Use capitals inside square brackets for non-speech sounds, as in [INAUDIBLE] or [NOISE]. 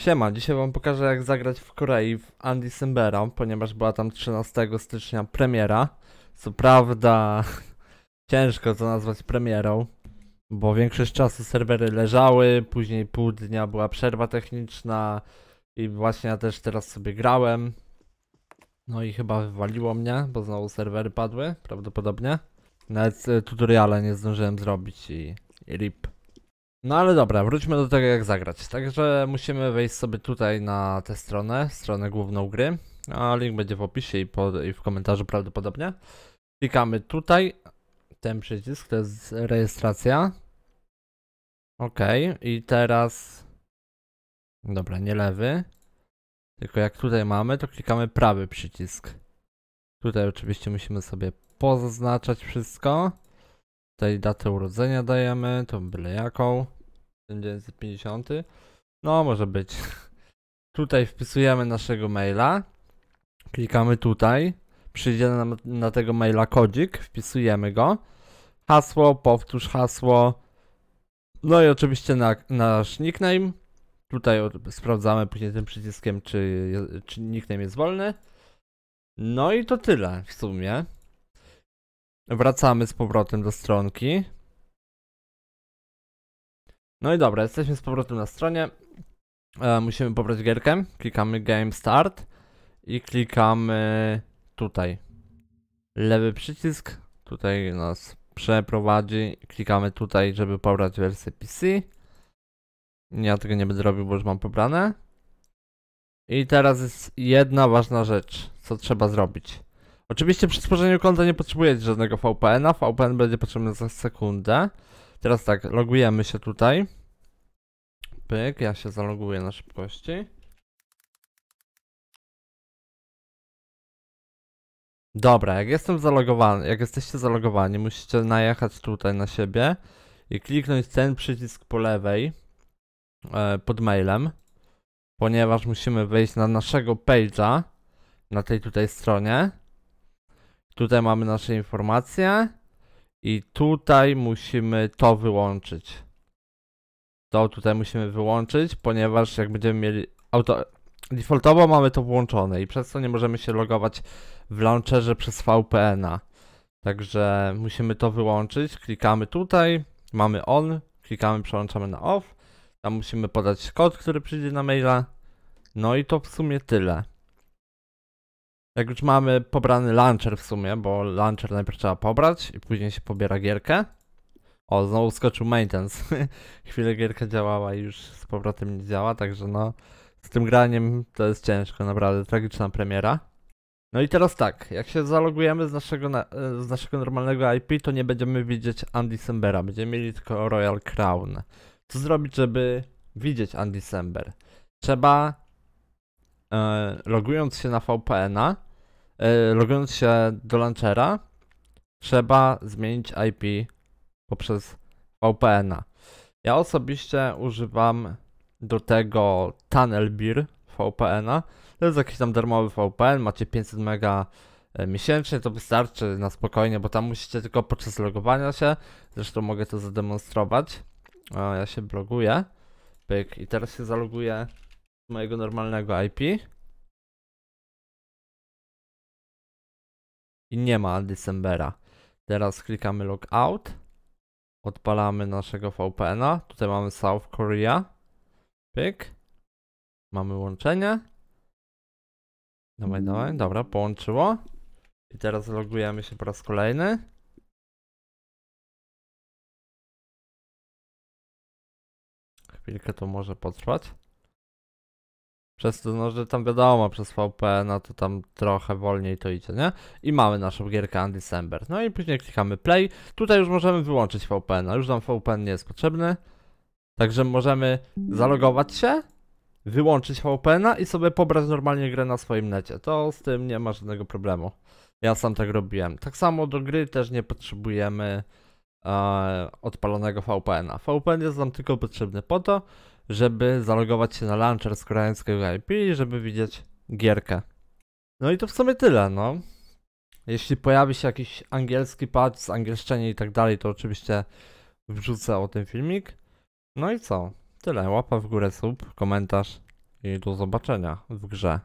Siema, dzisiaj wam pokażę jak zagrać w Korei w Andy ponieważ była tam 13 stycznia premiera. Co prawda [LAUGHS] ciężko to nazwać premierą, bo większość czasu serwery leżały, później pół dnia była przerwa techniczna i właśnie ja też teraz sobie grałem. No i chyba wywaliło mnie, bo znowu serwery padły, prawdopodobnie. Nawet e, tutoriala nie zdążyłem zrobić i, i rip. No ale dobra, wróćmy do tego jak zagrać. Także musimy wejść sobie tutaj na tę stronę, stronę główną gry. A link będzie w opisie i, i w komentarzu prawdopodobnie. Klikamy tutaj, ten przycisk, to jest rejestracja. Ok, i teraz... Dobra, nie lewy. Tylko jak tutaj mamy, to klikamy prawy przycisk. Tutaj oczywiście musimy sobie pozaznaczać wszystko. Tutaj datę urodzenia dajemy, to byle jaką. 1950. No, może być. [LAUGHS] Tutaj wpisujemy naszego maila. Klikamy tutaj. Przyjdzie nam na tego maila kodzik. Wpisujemy go. Hasło, powtórz hasło. No i oczywiście na, nasz nickname. Tutaj sprawdzamy później tym przyciskiem, czy, czy nickname jest wolny. No i to tyle w sumie. Wracamy z powrotem do stronki. No i dobra, jesteśmy z powrotem na stronie. E, musimy pobrać gierkę. Klikamy Game Start i klikamy tutaj. Lewy przycisk tutaj nas przeprowadzi. Klikamy tutaj, żeby pobrać wersję PC. Ja tego nie będę robił, bo już mam pobrane. I teraz jest jedna ważna rzecz, co trzeba zrobić. Oczywiście przy stworzeniu konta nie potrzebujecie żadnego VPN-a. VPN będzie potrzebny za sekundę. Teraz tak, logujemy się tutaj. Pyk, ja się zaloguję na szybkości. Dobra, jak jestem zalogowany, jak jesteście zalogowani, musicie najechać tutaj na siebie i kliknąć ten przycisk po lewej e, pod mailem, ponieważ musimy wejść na naszego page'a na tej tutaj stronie. Tutaj mamy nasze informacje i tutaj musimy to wyłączyć. To tutaj musimy wyłączyć, ponieważ jak będziemy mieli auto... Defaultowo mamy to włączone i przez to nie możemy się logować w launcherze przez VPN-a. Także musimy to wyłączyć. Klikamy tutaj, mamy on, klikamy, przełączamy na off. Tam musimy podać kod, który przyjdzie na maila. No i to w sumie tyle. Jak już mamy pobrany launcher w sumie, bo launcher najpierw trzeba pobrać i później się pobiera gierkę. O, znowu skoczył maintenance. [LAUGHS] Chwilę gierka działała i już z powrotem nie działa, także no z tym graniem to jest ciężko, naprawdę tragiczna premiera. No i teraz tak, jak się zalogujemy z naszego, na, e, z naszego normalnego IP, to nie będziemy widzieć Andy Sembera, będziemy mieli tylko Royal Crown. Co zrobić, żeby widzieć Andy Sember? Trzeba e, logując się na VPN-a, e, logując się do launchera, trzeba zmienić IP poprzez VPN-a. Ja osobiście używam do tego Tunnelbeer VPN-a. To jest jakiś tam darmowy VPN, macie 500 mega e, miesięcznie, to wystarczy na spokojnie, bo tam musicie tylko podczas logowania się, zresztą mogę to zademonstrować. O, ja się bloguję, pyk, i teraz się zaloguję z mojego normalnego IP. I nie ma Decembera. Teraz klikamy logout. Odpalamy naszego VPN-a. Tutaj mamy South Korea. Pyk. Mamy łączenie. Dawaj, dawaj. Dobra, połączyło. I teraz logujemy się po raz kolejny. Chwilkę to może potrwać. Przez to, no, że tam wiadomo, przez VPN, no to tam trochę wolniej to idzie, nie? I mamy naszą gierkę Undecember. No i później klikamy play. Tutaj już możemy wyłączyć VPN, a już nam VPN nie jest potrzebny. Także możemy zalogować się, wyłączyć VPN-a i sobie pobrać normalnie grę na swoim necie. To z tym nie ma żadnego problemu. Ja sam tak robiłem. Tak samo do gry też nie potrzebujemy e, odpalonego VPN-a. VPN jest nam tylko potrzebny po to, żeby zalogować się na launcher z koreańskiego IP i żeby widzieć gierkę. No i to w sumie tyle, no. Jeśli pojawi się jakiś angielski patch z angielszczenie i tak dalej, to oczywiście wrzucę o tym filmik. No i co? Tyle. Łapa w górę, sub, komentarz. i do zobaczenia w grze.